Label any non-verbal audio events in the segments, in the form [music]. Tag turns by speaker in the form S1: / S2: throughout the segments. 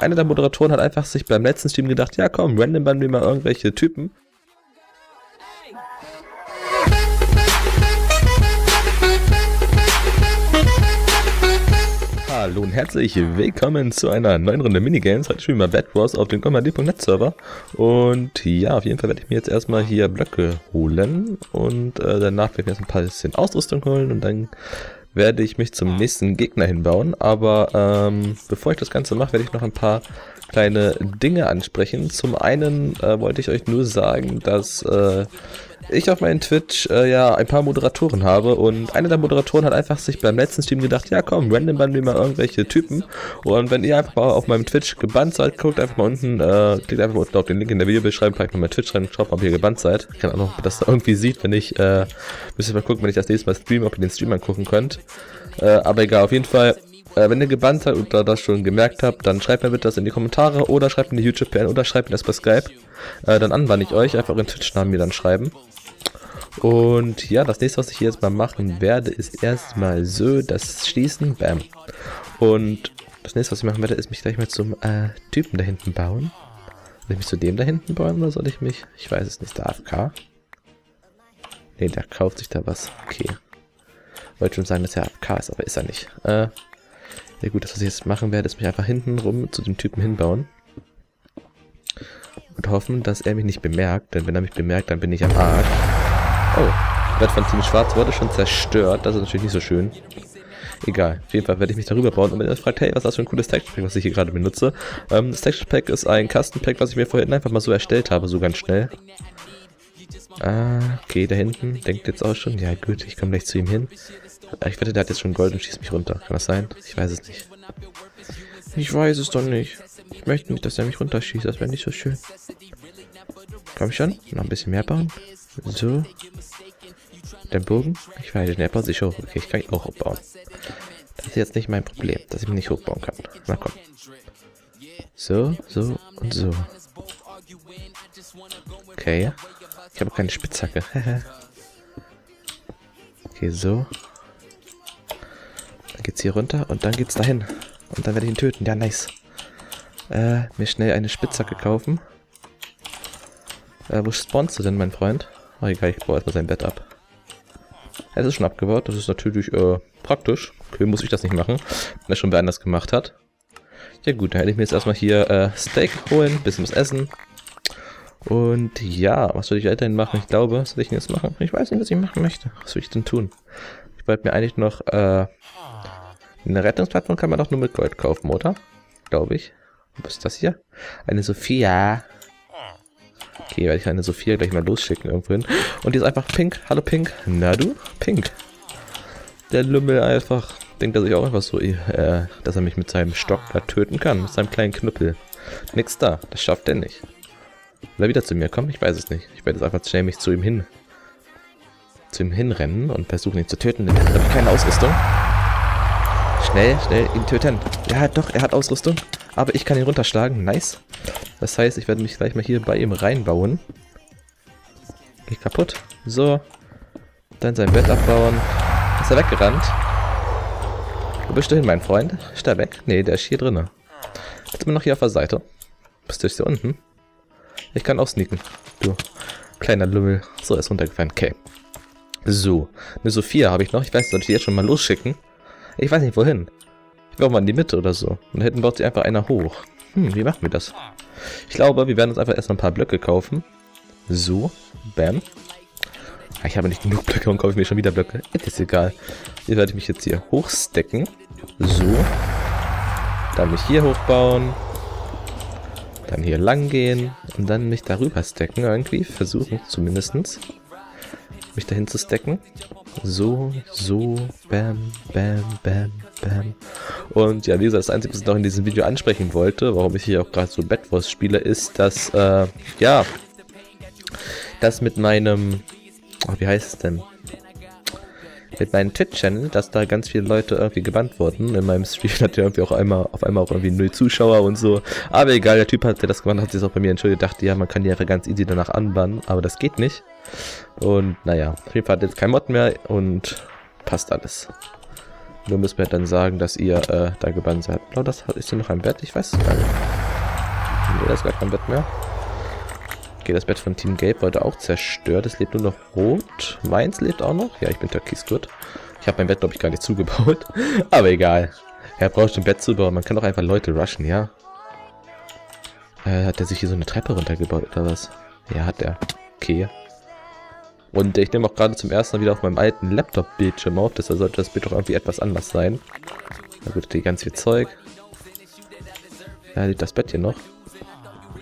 S1: einer der Moderatoren hat einfach sich beim letzten Stream gedacht, ja komm, random bannen wir mal irgendwelche Typen. Hallo und herzlich willkommen zu einer neuen Runde Minigames. Heute spielen wir Bad Wars auf dem Command.net Server. Und ja, auf jeden Fall werde ich mir jetzt erstmal hier Blöcke holen. Und äh, danach werde ich jetzt ein paar bisschen Ausrüstung holen und dann werde ich mich zum nächsten Gegner hinbauen. Aber ähm, bevor ich das Ganze mache, werde ich noch ein paar kleine Dinge ansprechen. Zum einen äh, wollte ich euch nur sagen, dass äh, ich auf meinem Twitch äh, ja ein paar Moderatoren habe und einer der Moderatoren hat einfach sich beim letzten Stream gedacht, ja komm, random bannen wir mal irgendwelche Typen und wenn ihr einfach mal auf meinem Twitch gebannt seid, guckt einfach mal unten, äh, klickt einfach mal unten auf den Link in der Videobeschreibung, packt mal mein Twitch rein, schaut mal, ob ihr gebannt seid. Ich kann auch noch, dass ihr irgendwie sieht, wenn ich, äh, müsst ihr mal gucken, wenn ich das nächste Mal streame, ob ihr den Stream angucken könnt. Äh, aber egal, auf jeden Fall, äh, wenn ihr gebannt seid oder das schon gemerkt habt, dann schreibt mir bitte das in die Kommentare oder schreibt mir die YouTube-PN oder schreibt mir das bei Skype. Äh, dann anwanne ich euch, einfach euren Twitch-Namen mir dann schreiben. Und ja, das nächste, was ich hier jetzt mal machen werde, ist erstmal so das Schließen. Bam. Und das nächste, was ich machen werde, ist mich gleich mal zum äh, Typen da hinten bauen. Soll ich mich zu dem da hinten bauen oder soll ich mich... Ich weiß es nicht, der AFK? Ne, der kauft sich da was. Okay. Wollte schon sagen, dass er AFK ist, aber ist er nicht. Äh, ja gut, das was ich jetzt machen werde, ist mich einfach hinten rum zu dem Typen hinbauen. Und hoffen, dass er mich nicht bemerkt, denn wenn er mich bemerkt, dann bin ich am Arsch. Oh, Bett von Team Schwarz wurde schon zerstört. Das ist natürlich nicht so schön. Egal, auf jeden Fall werde ich mich darüber bauen. Und wenn ihr fragt, hey, was ist das für ein cooles Texture Pack, was ich hier gerade benutze? Ähm, das Texture Pack ist ein Custom Pack, was ich mir vorhin einfach mal so erstellt habe, so ganz schnell. Ah, okay, da hinten denkt jetzt auch schon, ja gut, ich komme gleich zu ihm hin. Ich wette, der hat jetzt schon Gold und schießt mich runter. Kann das sein? Ich weiß es nicht. Ich weiß es doch nicht. Ich möchte nicht, dass er mich runterschießt. Das wäre nicht so schön. Komm schon. Noch ein bisschen mehr bauen. So. Der Bogen? Ich weiß nicht, er baut sich hoch. Okay, ich kann ihn auch hochbauen. Das ist jetzt nicht mein Problem, dass ich mich nicht hochbauen kann. Na komm. So, so und so. Okay. Ich habe keine Spitzhacke. [laughs] okay, so. Dann geht's hier runter und dann geht's dahin. Und dann werde ich ihn töten. Ja, nice. Äh, mir schnell eine Spitzhacke kaufen. Äh, wo spawnst du denn, mein Freund? Oh, egal, ich baue erstmal sein Bett ab. Es ist schon abgebaut, das ist natürlich äh, praktisch. Okay, muss ich das nicht machen, wenn er schon wer anders gemacht hat. Ja gut, dann hätte ich mir jetzt erstmal hier äh, Steak holen, bisschen was essen. Und ja, was soll ich weiterhin machen? Ich glaube, was soll ich denn jetzt machen? Ich weiß nicht, was ich machen möchte. Was soll ich denn tun? Ich wollte mir eigentlich noch, äh, eine Rettungsplattform kann man doch nur mit Gold kaufen, oder? Glaube ich. Was ist das hier? Eine Sophia. Okay, werde ich eine Sophia gleich mal losschicken irgendwo hin. Und die ist einfach pink. Hallo Pink. Na du? Pink. Der Lümmel einfach denkt er sich auch einfach so, äh, dass er mich mit seinem Stock da töten kann. Mit seinem kleinen Knüppel. Nix da. Das schafft er nicht. Will er wieder zu mir kommen? Ich weiß es nicht. Ich werde jetzt einfach schnell mich zu ihm hin zu ihm hinrennen und versuchen ihn zu töten. Er hat keine Ausrüstung. Schnell, schnell ihn töten. Ja, doch, er hat Ausrüstung. Aber ich kann ihn runterschlagen. Nice. Das heißt, ich werde mich gleich mal hier bei ihm reinbauen. Geht kaputt. So. Dann sein Bett abbauen. Ist er weggerannt? Wo bist du hin, mein Freund? Ist der weg? Nee, der ist hier drinnen. Jetzt ich noch hier auf der Seite. Bist du hier unten? Ich kann auch sneaken. Du kleiner Lümmel. So, er ist runtergefallen. Okay. So. Eine Sophia habe ich noch. Ich weiß, soll ich die jetzt schon mal losschicken? Ich weiß nicht, wohin. Ich glaube mal in die Mitte oder so. Und hätten baut sie einfach einer hoch. Hm, wie machen wir das? Ich glaube, wir werden uns einfach erstmal ein paar Blöcke kaufen. So. Bam. Ah, ich habe nicht genug Blöcke und kaufe mir schon wieder Blöcke. Ist egal. Hier werde ich mich jetzt hier hochstecken. So. Dann mich hier hochbauen. Dann hier lang gehen. Und dann mich darüber stecken irgendwie. Versuchen zumindestens mich dahin zu stacken. So, so, bam, bam, bam, bam. Und ja, wie gesagt, das Einzige, was ich noch in diesem Video ansprechen wollte, warum ich hier auch gerade so Bad Wars spiele, ist, dass, äh, ja, das mit meinem, oh, wie heißt es denn? Mit meinem Twitch-Channel, dass da ganz viele Leute irgendwie gebannt wurden. In meinem Stream hat er irgendwie auch einmal, auf einmal auch irgendwie null Zuschauer und so. Aber egal, der Typ hat, der das gebannt hat, sich auch bei mir entschuldigt, dachte, ja, man kann die einfach ganz easy danach anbannen, aber das geht nicht. Und naja, auf jeden Fall hat jetzt kein Mod mehr und passt alles. Nur müssen wir dann sagen, dass ihr äh, da gebannt seid. Blau, das ist hier noch ein Bett? Ich weiß es gar nicht. Nee, da ist gar kein Bett mehr. Okay, das Bett von Team Gabe wurde auch zerstört. Es lebt nur noch rot. Meins lebt auch noch. Ja, ich bin Türkis gut. Ich habe mein Bett, glaube ich, gar nicht zugebaut. [laughs] Aber egal. Er braucht ein Bett zubauen. Man kann doch einfach Leute rushen, ja? Äh, hat er sich hier so eine Treppe runtergebaut oder was? Ja, hat er. Okay. Und ich nehme auch gerade zum ersten Mal wieder auf meinem alten Laptop-Bildschirm auf. Deshalb sollte das Bild doch irgendwie etwas anders sein. Na gut, hier ganz viel Zeug. Da liegt das Bett hier noch.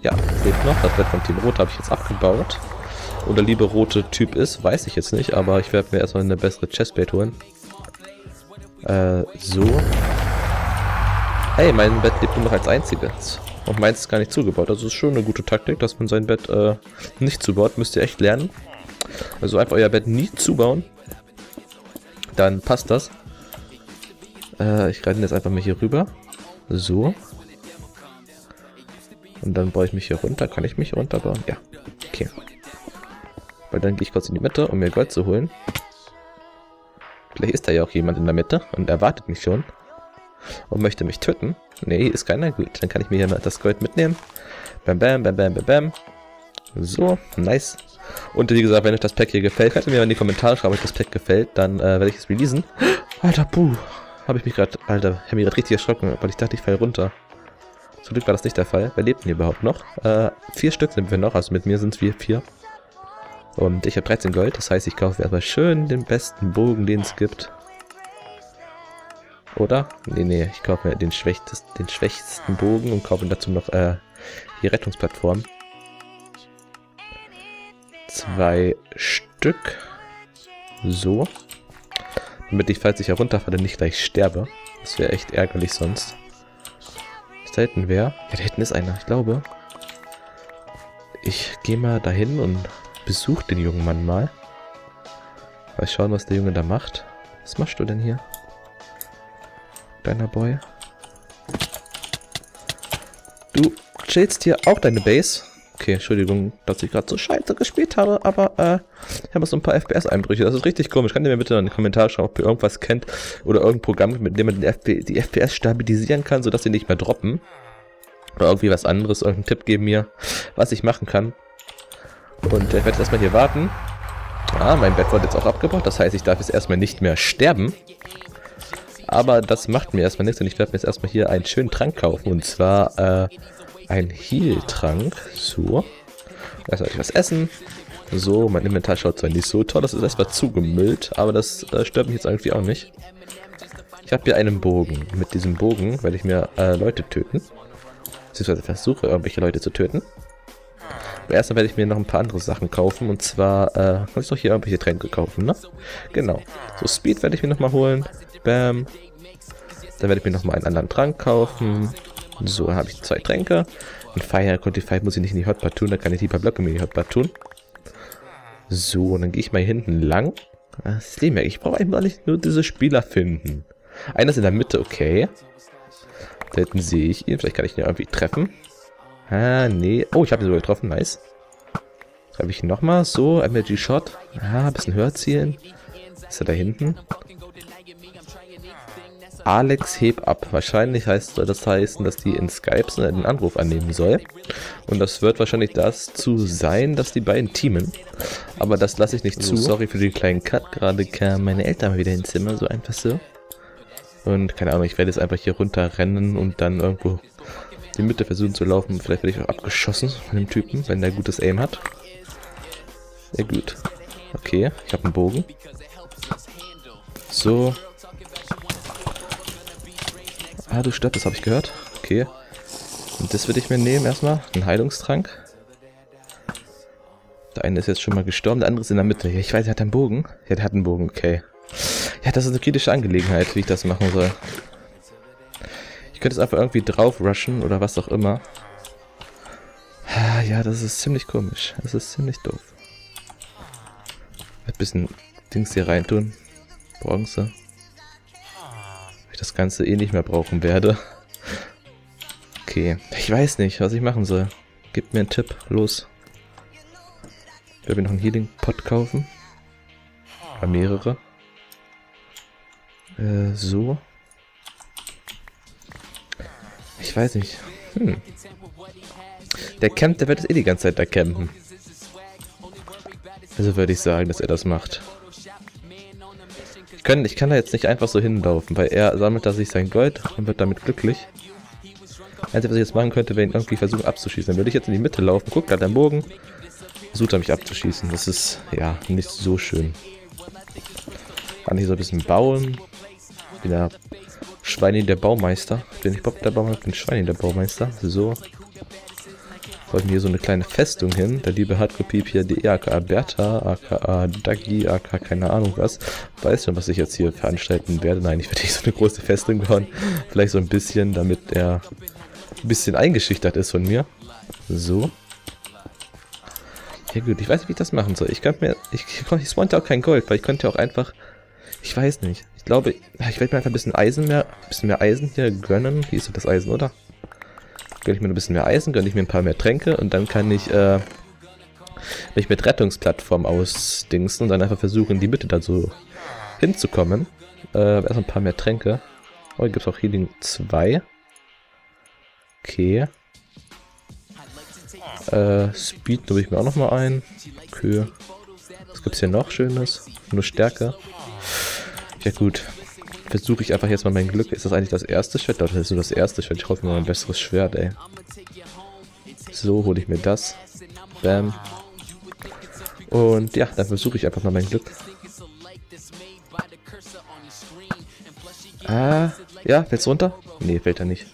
S1: Ja, lebt noch. Das Bett von Team Rot habe ich jetzt abgebaut. Und der liebe rote Typ ist, weiß ich jetzt nicht, aber ich werde mir erstmal eine bessere Chestplate holen. Äh, so. Hey, mein Bett lebt nur noch als einziges. Und meins ist gar nicht zugebaut. Also ist schon eine gute Taktik, dass man sein Bett äh, nicht zubaut. Müsst ihr echt lernen. Also einfach euer Bett nie zubauen. Dann passt das. Äh, ich renne jetzt einfach mal hier rüber. So. Und dann baue ich mich hier runter. Kann ich mich runterbauen? Ja. Okay. Weil dann gehe ich kurz in die Mitte, um mir Gold zu holen. Vielleicht ist da ja auch jemand in der Mitte und erwartet mich schon. Und möchte mich töten. Nee, ist keiner. Gut, dann kann ich mir hier das Gold mitnehmen. Bam, bam, bam, bam, bam, bam. So, nice. Und wie gesagt, wenn euch das Pack hier gefällt, könnt ihr mir in die Kommentare schreiben, ob euch das Pack gefällt. Dann äh, werde ich es releasen. Alter, puh. Habe ich mich gerade, Alter, habe mich gerade richtig erschrocken, weil ich dachte, ich falle runter. Zum Glück war das nicht der Fall. Wer lebt denn hier überhaupt noch? Äh, vier Stück sind wir noch, also mit mir sind wir vier. Und ich habe 13 Gold, das heißt, ich kaufe erstmal schön den besten Bogen, den es gibt. Oder? Nee, nee, ich kaufe mir den den schwächsten Bogen und kaufe dazu noch äh, die Rettungsplattform. Zwei Stück. So. Damit ich, falls ich herunterfalle, nicht gleich sterbe. Das wäre echt ärgerlich sonst. Da wer? Ja, da hinten ist einer, ich glaube. Ich gehe mal dahin und besuche den jungen Mann mal. Mal schauen, was der Junge da macht. Was machst du denn hier? Kleiner Boy. Du chillst hier auch deine Base. Okay, Entschuldigung, dass ich gerade so scheiße gespielt habe, aber äh, ich habe so ein paar FPS-Einbrüche. Das ist richtig komisch. Könnt ihr mir bitte in den Kommentaren schreiben, ob ihr irgendwas kennt oder irgendein Programm, mit dem man die, FP die FPS stabilisieren kann, sodass sie nicht mehr droppen. Oder irgendwie was anderes, irgendeinen Tipp geben mir, was ich machen kann. Und äh, ich werde erstmal hier warten. Ah, mein Bett wurde jetzt auch abgebaut. Das heißt, ich darf jetzt erstmal nicht mehr sterben. Aber das macht mir erstmal nichts. Und ich werde mir jetzt erstmal hier einen schönen Trank kaufen. Und zwar äh, ein Heal-Trank. So. Erstmal ich was essen. So, mein Inventar schaut zwar nicht so toll, das ist erstmal zugemüllt, aber das äh, stört mich jetzt irgendwie auch nicht. Ich habe hier einen Bogen. Mit diesem Bogen werde ich mir äh, Leute töten. Beziehungsweise versuche, irgendwelche Leute zu töten. Aber erstmal werde ich mir noch ein paar andere Sachen kaufen. Und zwar, äh, habe ich doch hier irgendwelche Tränke kaufen, ne? Genau. So, Speed werde ich mir nochmal holen. Bam. Dann werde ich mir nochmal einen anderen Trank kaufen. So, habe ich zwei Tränke. Ein Fire Quantify muss ich nicht in die Hotbar tun, da kann ich die paar Blöcke in die Hotbar tun. So, und dann gehe ich mal hinten lang. Das Leben, ich brauche eigentlich nur diese Spieler finden. Einer ist in der Mitte, okay. Da hinten sehe ich ihn, vielleicht kann ich ihn irgendwie treffen. Ah, nee. Oh, ich habe ihn sogar getroffen, nice. Treffe ich nochmal, so, Energy Shot. Ah, ein bisschen höher zielen. Ist er da hinten? Alex heb ab. Wahrscheinlich heißt soll das heißen, dass die in Skype einen Anruf annehmen soll. Und das wird wahrscheinlich das zu sein, dass die beiden teamen. Aber das lasse ich nicht zu. Sorry für den kleinen Cut. Gerade kamen meine Eltern wieder ins Zimmer, so einfach so. Und keine Ahnung, ich werde jetzt einfach hier runter rennen und dann irgendwo die Mitte versuchen zu laufen. Vielleicht werde ich auch abgeschossen von dem Typen, wenn der gutes Aim hat. Sehr gut. Okay, ich habe einen Bogen. So, Ah, du stirbst, das habe ich gehört. Okay. Und das würde ich mir nehmen erstmal. Ein Heilungstrank. Der eine ist jetzt schon mal gestorben, der andere ist in der Mitte. Ich weiß, er hat einen Bogen. Ja, der hat einen Bogen, okay. Ja, das ist eine kritische Angelegenheit, wie ich das machen soll. Ich könnte es einfach irgendwie drauf rushen oder was auch immer. Ja, das ist ziemlich komisch. Das ist ziemlich doof. Ein bisschen Dings hier reintun. Bronze Ganze eh nicht mehr brauchen werde. Okay, ich weiß nicht, was ich machen soll. Gib mir einen Tipp, los. Ich werde mir noch einen Healing Pot kaufen. Oder mehrere. Äh, so. Ich weiß nicht. Hm. Der campt, der wird jetzt eh die ganze Zeit da campen. Also würde ich sagen, dass er das macht. Kann, ich kann da jetzt nicht einfach so hinlaufen, weil er sammelt da sich sein Gold und wird damit glücklich. Einzige, was ich jetzt machen könnte, wäre ihn irgendwie versuchen abzuschießen. Dann würde ich jetzt in die Mitte laufen, guckt, da hat Bogen, versucht er mich abzuschießen. Das ist, ja, nicht so schön. Kann ich so ein bisschen bauen. Bin der Schweini der Baumeister. Bin ich Bob der Baumeister, bin Schweini der Baumeister. So. Wollten hier so eine kleine Festung hin. Der liebe Hardcore hier aka Bertha, aka Dagi, aka keine Ahnung was. Weiß schon, was ich jetzt hier veranstalten werde. Nein, ich werde nicht so eine große Festung bauen. Vielleicht so ein bisschen, damit er ein bisschen eingeschüchtert ist von mir. So. Ja gut, ich weiß nicht, wie ich das machen soll. Ich könnte mir, ich, ich spawnte auch kein Gold, weil ich könnte auch einfach, ich weiß nicht. Ich glaube, ich werde mir einfach ein bisschen Eisen mehr, ein bisschen mehr Eisen hier gönnen. Hier ist das Eisen, oder? Gönne ich mir ein bisschen mehr Eisen, gönne ich mir ein paar mehr Tränke und dann kann ich, äh, mich mit Rettungsplattform ausdingsen und dann einfach versuchen, in die Mitte da so hinzukommen. Äh, erst ein paar mehr Tränke. Oh, hier gibt es auch Healing 2. Okay. Äh, Speed nehme ich mir auch nochmal ein. Okay. Was gibt's hier noch Schönes? Nur Stärke. Ja gut. Versuche ich einfach jetzt mal mein Glück. Ist das eigentlich das erste Schwert? Das ist nur das erste Schwert. Ich hoffe mal ein besseres Schwert, ey. So, hole ich mir das. Bam. Und ja, dann versuche ich einfach mal mein Glück. Ah, ja, fällt's runter? Nee, fällt er nicht.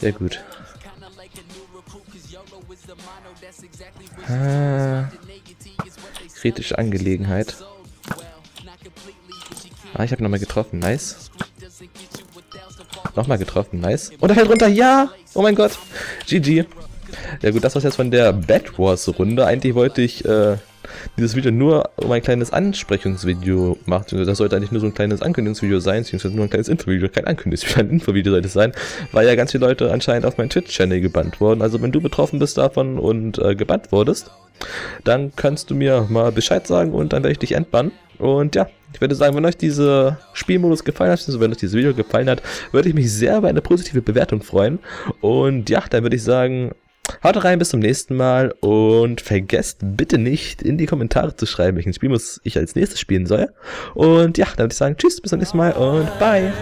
S1: Sehr gut. Ah, kritische Angelegenheit. Ah, ich habe nochmal getroffen. Nice. Nochmal getroffen. Nice. Und er fällt runter. Ja! Oh mein Gott. GG. Ja gut, das war's jetzt von der Bad Wars Runde. Eigentlich wollte ich äh, dieses Video nur um ein kleines Ansprechungsvideo machen. Das sollte eigentlich nur so ein kleines Ankündigungsvideo sein, beziehungsweise nur ein kleines Infovideo, kein Ankündigungsvideo, ein Infovideo sollte es sein, weil ja ganz viele Leute anscheinend auf meinen Twitch-Channel gebannt wurden. Also wenn du betroffen bist davon und äh, gebannt wurdest, dann kannst du mir mal Bescheid sagen und dann werde ich dich entbannen. Und ja, ich würde sagen, wenn euch dieser Spielmodus gefallen hat, also wenn euch dieses Video gefallen hat, würde ich mich sehr über eine positive Bewertung freuen. Und ja, dann würde ich sagen, haut rein, bis zum nächsten Mal und vergesst bitte nicht in die Kommentare zu schreiben, welchen Spielmodus ich als nächstes spielen soll. Und ja, dann würde ich sagen, tschüss, bis zum nächsten Mal und bye.